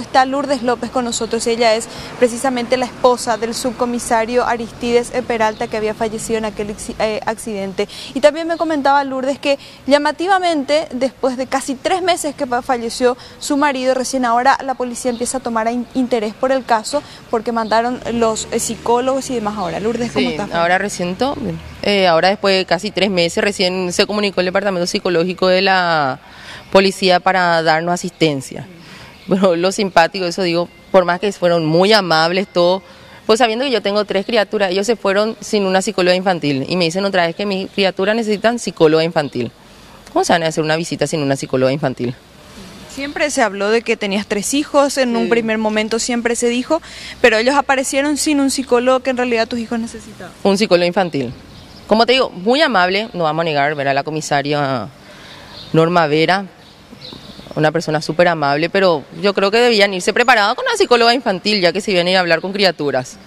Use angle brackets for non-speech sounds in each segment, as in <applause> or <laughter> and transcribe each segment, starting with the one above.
Está Lourdes López con nosotros, ella es precisamente la esposa del subcomisario Aristides Peralta que había fallecido en aquel eh, accidente. Y también me comentaba Lourdes que llamativamente, después de casi tres meses que falleció su marido, recién ahora la policía empieza a tomar interés por el caso porque mandaron los eh, psicólogos y demás ahora. Lourdes, ¿cómo sí, ahora recién, eh, ahora después de casi tres meses, recién se comunicó el departamento psicológico de la policía para darnos asistencia. Pero lo simpático, eso digo, por más que fueron muy amables, todo, pues sabiendo que yo tengo tres criaturas, ellos se fueron sin una psicóloga infantil y me dicen otra vez que mis criaturas necesitan psicóloga infantil. ¿Cómo se van a hacer una visita sin una psicóloga infantil? Siempre se habló de que tenías tres hijos, en un primer momento siempre se dijo, pero ellos aparecieron sin un psicólogo que en realidad tus hijos necesitaban. Un psicólogo infantil. Como te digo, muy amable, no vamos a negar, ver a la comisaria Norma Vera, una persona súper amable, pero yo creo que debían irse preparados con una psicóloga infantil, ya que se vienen a hablar con criaturas.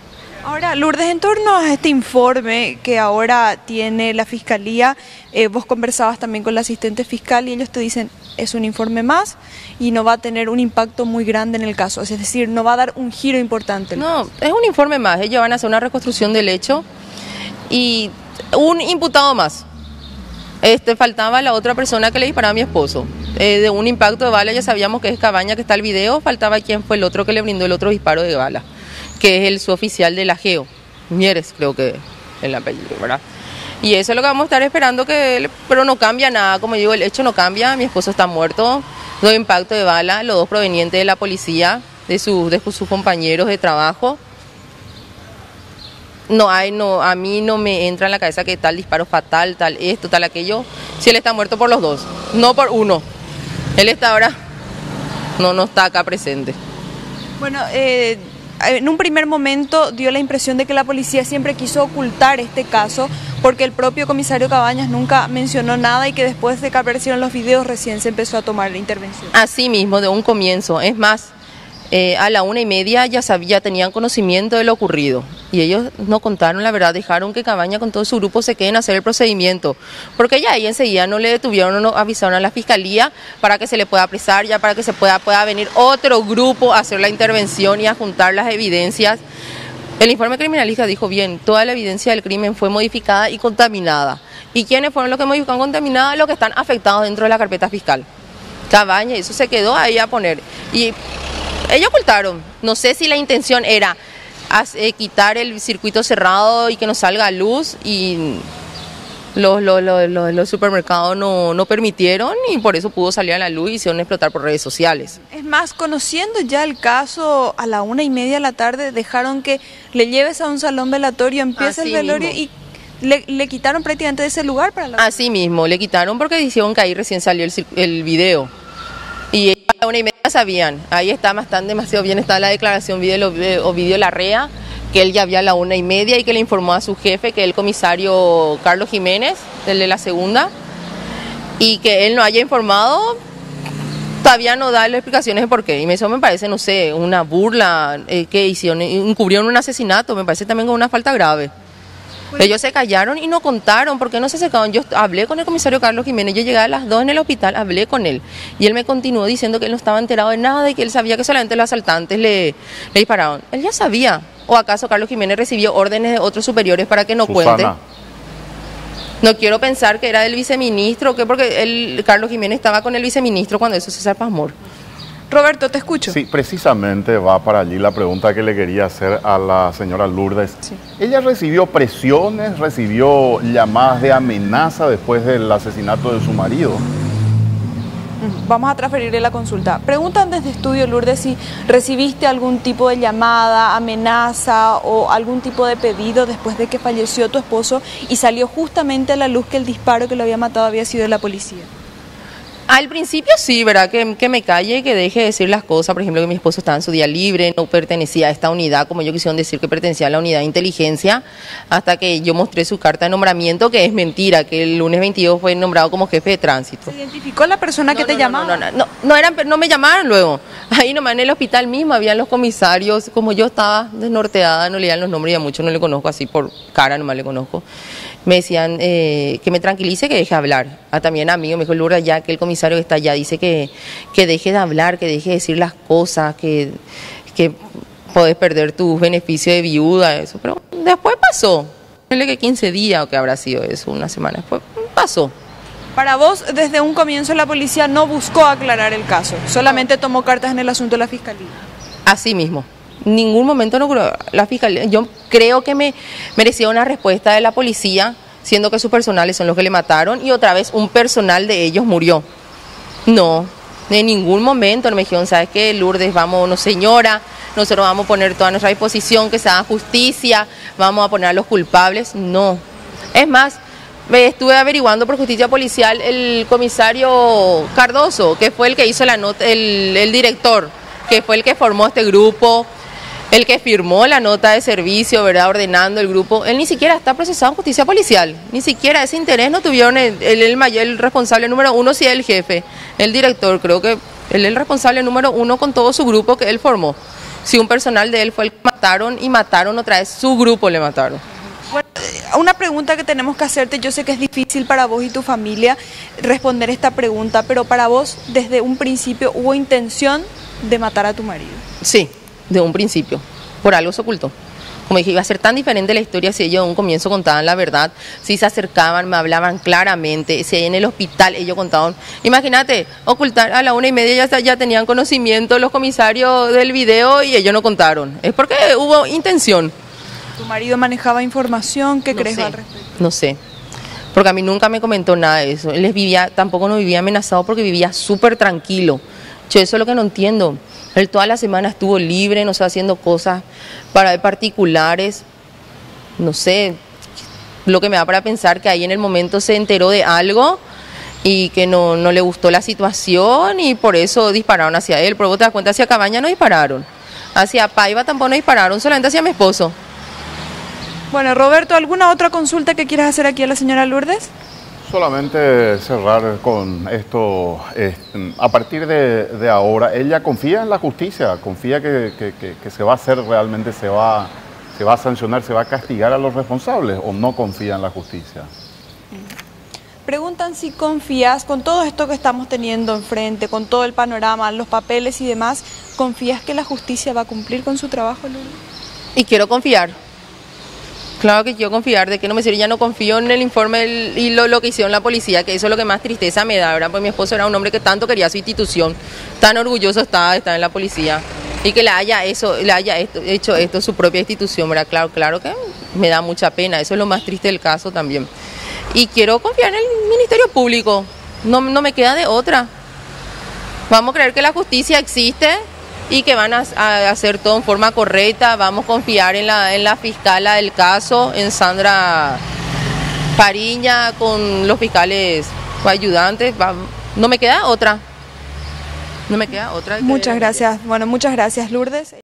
Ahora, Lourdes, en torno a este informe que ahora tiene la Fiscalía, eh, vos conversabas también con la asistente fiscal y ellos te dicen, es un informe más y no va a tener un impacto muy grande en el caso, es decir, no va a dar un giro importante. No, es un informe más, ellos van a hacer una reconstrucción del hecho y un imputado más. Este, faltaba la otra persona que le disparaba a mi esposo. Eh, de un impacto de bala, ya sabíamos que es Cabaña que está el video, faltaba quién fue el otro que le brindó el otro disparo de bala, que es el suboficial de la GEO, Mieres creo que el apellido, ¿verdad? Y eso es lo que vamos a estar esperando, que pero no cambia nada, como digo, el hecho no cambia, mi esposo está muerto, no impacto de bala, los dos provenientes de la policía, de, sus de sus compañeros de trabajo no hay, no, a mí no me entra en la cabeza que tal disparo fatal, tal esto, tal aquello, si él está muerto por los dos, no por uno. Él está ahora, no, no está acá presente. Bueno, eh, en un primer momento dio la impresión de que la policía siempre quiso ocultar este caso porque el propio comisario Cabañas nunca mencionó nada y que después de que aparecieron los videos recién se empezó a tomar la intervención. Así mismo, de un comienzo. Es más, eh, a la una y media ya sabía, tenían conocimiento de lo ocurrido y ellos no contaron la verdad, dejaron que Cabaña con todo su grupo se queden a hacer el procedimiento, porque ya ahí enseguida no le detuvieron, no avisaron a la fiscalía para que se le pueda apresar, ya para que se pueda, pueda venir otro grupo a hacer la intervención y a juntar las evidencias. El informe criminalista dijo bien, toda la evidencia del crimen fue modificada y contaminada. ¿Y quiénes fueron los que modificaron contaminada? Los que están afectados dentro de la carpeta fiscal. Cabaña, eso se quedó ahí a poner. Y ellos ocultaron. No sé si la intención era eh, quitar el circuito cerrado y que no salga luz y los, los, supermercados no, no, permitieron y por eso pudo salir a la luz y hicieron explotar por redes sociales. Es más, conociendo ya el caso, a la una y media de la tarde dejaron que le lleves a un salón velatorio, empieza el velorio y le, quitaron prácticamente de ese lugar para la... Así mismo, le quitaron porque dijeron que ahí recién salió el, el video. Y a la una y media sabían, ahí está bastante, demasiado bien, está la declaración video, Ovidio Larrea, que él ya había a la una y media y que le informó a su jefe, que el comisario Carlos Jiménez, el de la segunda, y que él no haya informado, todavía no da las explicaciones de por qué. Y eso me parece, no sé, una burla eh, que hicieron, encubrieron un asesinato, me parece también una falta grave. Ellos se callaron y no contaron, porque no se secaron. Yo hablé con el comisario Carlos Jiménez, yo llegué a las dos en el hospital, hablé con él. Y él me continuó diciendo que él no estaba enterado de nada y que él sabía que solamente los asaltantes le, le dispararon. Él ya sabía. ¿O acaso Carlos Jiménez recibió órdenes de otros superiores para que no cuente? No quiero pensar que era del viceministro, que porque el Carlos Jiménez estaba con el viceministro cuando eso se Pasmor. Roberto, te escucho. Sí, precisamente va para allí la pregunta que le quería hacer a la señora Lourdes. Ella recibió presiones, recibió llamadas de amenaza después del asesinato de su marido. Vamos a transferirle la consulta. Preguntan desde estudio, Lourdes, si recibiste algún tipo de llamada, amenaza o algún tipo de pedido después de que falleció tu esposo y salió justamente a la luz que el disparo que lo había matado había sido de la policía. Al principio sí, ¿verdad? Que, que, me calle, que deje de decir las cosas, por ejemplo, que mi esposo estaba en su día libre, no pertenecía a esta unidad, como yo quisieron decir que pertenecía a la unidad de inteligencia, hasta que yo mostré su carta de nombramiento, que es mentira, que el lunes 22 fue nombrado como jefe de tránsito. ¿Se identificó la persona que te llamaba? No, no, no, no, eran, no me llamaron luego. <laughs> Ahí nomás en el hospital mismo habían los comisarios, como yo estaba desnorteada, no leían los nombres y a muchos no le conozco así por cara, nomás le conozco. Me decían eh, que me tranquilice, que deje hablar. A también amigo, me dijo Lourdes, ya que el comisario que está allá dice que, que deje de hablar, que deje de decir las cosas, que, que podés perder tu beneficio de viuda, eso. Pero después pasó. que 15 días o que habrá sido eso, una semana después, pasó. Para vos, desde un comienzo la policía no buscó aclarar el caso, solamente tomó cartas en el asunto de la fiscalía. Así mismo. Ningún momento no la fiscalía. Yo creo que me merecía una respuesta de la policía, siendo que sus personales son los que le mataron y otra vez un personal de ellos murió. No, en ningún momento no me dijeron, ¿sabes qué? Lourdes, vamos, no señora, nosotros vamos a poner toda nuestra disposición, que se haga justicia, vamos a poner a los culpables. No. Es más, estuve averiguando por justicia policial el comisario Cardoso, que fue el que hizo la nota, el, director, que fue el que formó este grupo, el que firmó la nota de servicio, ¿verdad? Ordenando el grupo. Él ni siquiera está procesado en justicia policial. Ni siquiera ese interés no tuvieron el, el, mayor, el responsable número uno, sí el jefe, el director, creo que él es el responsable número uno con todo su grupo que él formó. Si un personal de él fue el que mataron y mataron otra vez, su grupo le mataron. Bueno, una pregunta que tenemos que hacerte, yo sé que es difícil para vos y tu familia responder esta pregunta, pero para vos desde un principio hubo intención de matar a tu marido. Sí, de un principio, por algo se ocultó. Como dije, iba a ser tan diferente la historia si ellos en un comienzo contaban la verdad, si se acercaban, me hablaban claramente, si en el hospital ellos contaban. Imagínate, ocultar a la una y media ya, ya tenían conocimiento los comisarios del video y ellos no contaron. Es porque hubo intención. ¿Tu marido manejaba información? ¿Qué crees al respecto? No sé. Porque a mí nunca me comentó nada de eso. Él les vivía, tampoco no vivía amenazado porque vivía súper tranquilo. Yo eso es lo que no entiendo. Él toda la semana estuvo libre, no sé, haciendo cosas para particulares. No sé, lo que me da para pensar que ahí en el momento se enteró de algo y que no, no le gustó la situación y por eso dispararon hacia él. Pero vos te das cuenta, hacia Cabaña no dispararon. Hacia Paiva tampoco no dispararon, solamente hacia mi esposo. Bueno, Roberto, ¿alguna otra consulta que quieras hacer aquí a la señora Lourdes? Solamente cerrar con esto. a partir de, ahora, ella confía en la justicia, confía que, se va a hacer realmente, se va, se va a sancionar, se va a castigar a los responsables o no confía en la justicia. Preguntan si confías, con todo esto que estamos teniendo enfrente, con todo el panorama, los papeles y demás, ¿confías que la justicia va a cumplir con su trabajo, Lourdes? Y quiero confiar, Claro que quiero confiar, de que no me sirve, ya no confío en el informe y lo, que hicieron la policía, que eso es lo que más tristeza me da, ¿verdad? Pues mi esposo era un hombre que tanto quería su institución, tan orgulloso estaba de estar en la policía y que le haya, eso, le haya hecho esto su propia institución, ¿verdad? Claro, claro que me da mucha pena, eso es lo más triste del caso también. Y quiero confiar en el Ministerio Público, no, no me queda de otra. Vamos a creer que la justicia existe y que van a, hacer todo en forma correcta. Vamos a confiar en la, en la fiscala del caso, en Sandra Pariña, con los fiscales ayudantes. No me queda otra. No me queda otra. Muchas gracias. Bueno, muchas gracias, Lourdes.